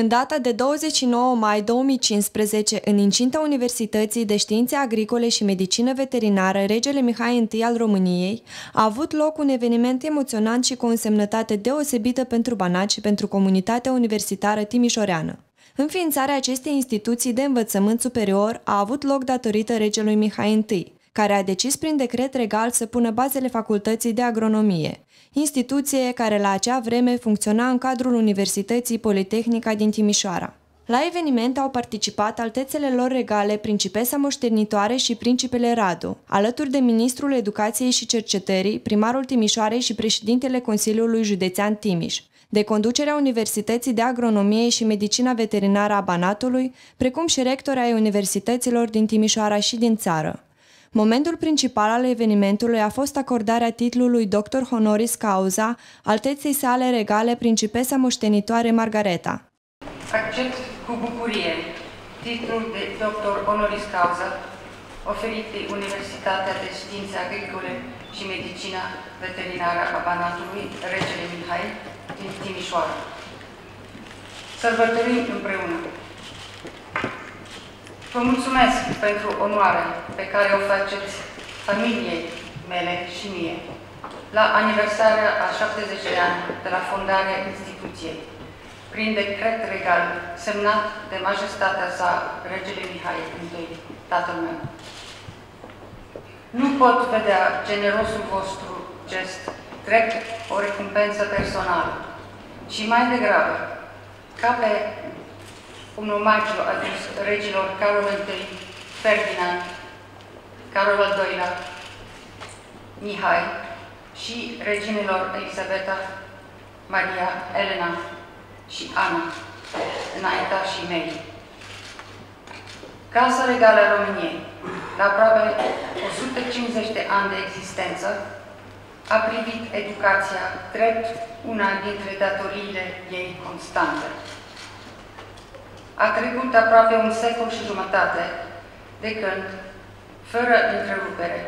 În data de 29 mai 2015, în incinta Universității de Științe Agricole și Medicină Veterinară Regele Mihai I al României, a avut loc un eveniment emoționant și cu o însemnătate deosebită pentru Banat și pentru comunitatea universitară timișoreană. Înființarea acestei instituții de învățământ superior a avut loc datorită regelui Mihai I, care a decis prin decret regal să pună bazele facultății de agronomie, instituție care la acea vreme funcționa în cadrul Universității Politehnica din Timișoara. La eveniment au participat altețele lor regale, principesa moștenitoare și principele Radu, alături de ministrul Educației și Cercetării, primarul Timișoarei și președintele Consiliului Județean Timiș, de conducerea Universității de Agronomie și Medicina Veterinară a Banatului, precum și rectori ai universităților din Timișoara și din țară. Momentul principal al evenimentului a fost acordarea titlului Dr. Honoris Causa alteței sale regale principesa moștenitoare Margareta. Accept cu bucurie titlul de Dr. Honoris Causa oferit de Universitatea de Științe Agricole și Medicina Veterinară a Banatului Regele Mihai din Timișoara. Sărbătorim împreună Vă mulțumesc pentru onoarea pe care o faceți familiei mele și mie la aniversarea a 70 de ani de la fondarea instituției, prin decret regal semnat de majestatea sa, regele Mihai I, tatăl meu. Nu pot vedea generosul vostru gest drept o recompensă personală, ci mai degrabă ca pe un omagiu adus regilor Carol I, Ferdinand, Carol al II-lea, Mihai și reginilor Elisabeta, Maria, Elena și Ana, înaintașii mei. Casa Regală a României, la aproape 150 de ani de existență, a privit educația drept una dintre datoriile ei constante. A trecut aproape un secol și jumătate de când, fără întrerupere,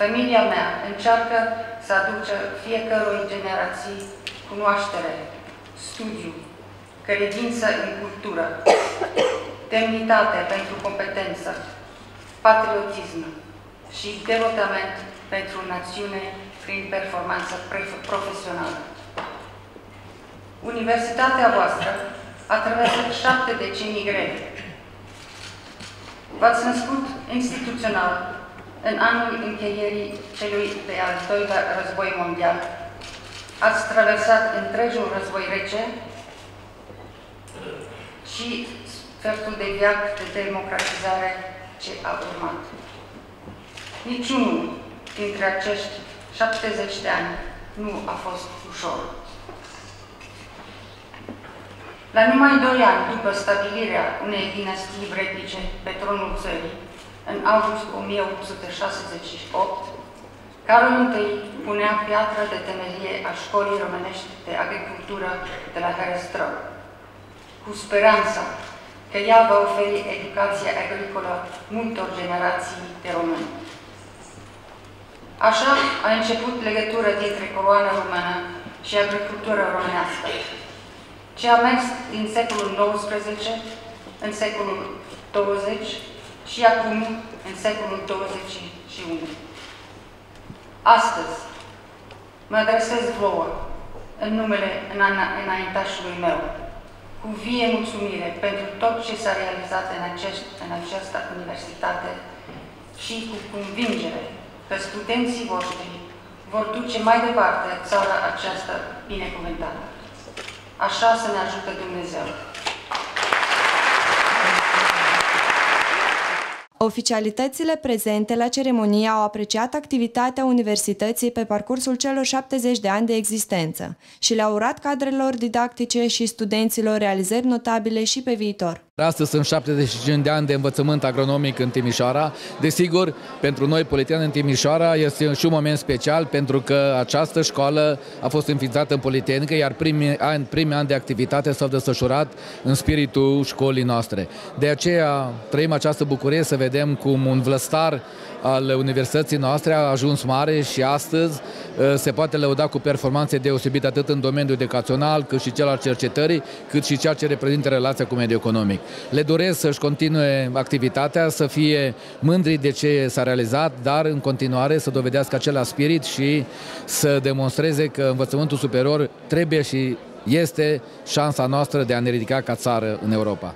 familia mea încearcă să aducă fiecărui generații cunoaștere, studiu, credință în cultură, demnitate pentru competență, patriotism și devotament pentru națiune prin performanță profesională. Universitatea voastră a traversat șapte decenii grele. V-ați născut instituțional în anul încheierii celui de-al doilea război mondial. Ați traversat întregul război rece și sfertul de viac de democratizare ce a urmat. Niciunul dintre acești 70 de ani nu a fost ușor. La numai doi ani după stabilirea unei dinastii vrednice pe tronul țării, în august 1868, Carol I punea piatra de temelie a școlii românești de agricultură de la Herăstrău, cu speranța că ea va oferi educație agricolă multor generații de români. Așa a început legătura dintre coroana română și agricultura românească, ce a mers din secolul XIX în secolul 20 și acum în secolul 21. Astăzi mă adresez vouă în numele înaintașului meu, cu vie mulțumire pentru tot ce s-a realizat în, acest, în această universitate și cu convingere că studenții voștri vor duce mai departe țara aceasta binecuvântată. Așa să ne ajute Dumnezeu. Oficialitățile prezente la ceremonie au apreciat activitatea universității pe parcursul celor 70 de ani de existență și le-au urat cadrelor didactice și studenților realizări notabile și pe viitor. Astăzi sunt 75 de ani de învățământ agronomic în Timișoara. Desigur, pentru noi, politicieni în Timișoara, este și un moment special pentru că această școală a fost înființată în Politehnică, iar primii ani, primii ani de activitate s-au desfășurat în spiritul școlii noastre. De aceea trăim această bucurie să vedem cum un vlăstar al universității noastre a ajuns mare și astăzi uh, se poate lăuda cu performanțe deosebite atât în domeniul educațional, cât și cel al cercetării, cât și ceea ce reprezintă relația cu mediul economic. Le doresc să-și continue activitatea, să fie mândri de ce s-a realizat, dar în continuare să dovedească același spirit și să demonstreze că învățământul superior trebuie și este șansa noastră de a ne ridica ca țară în Europa.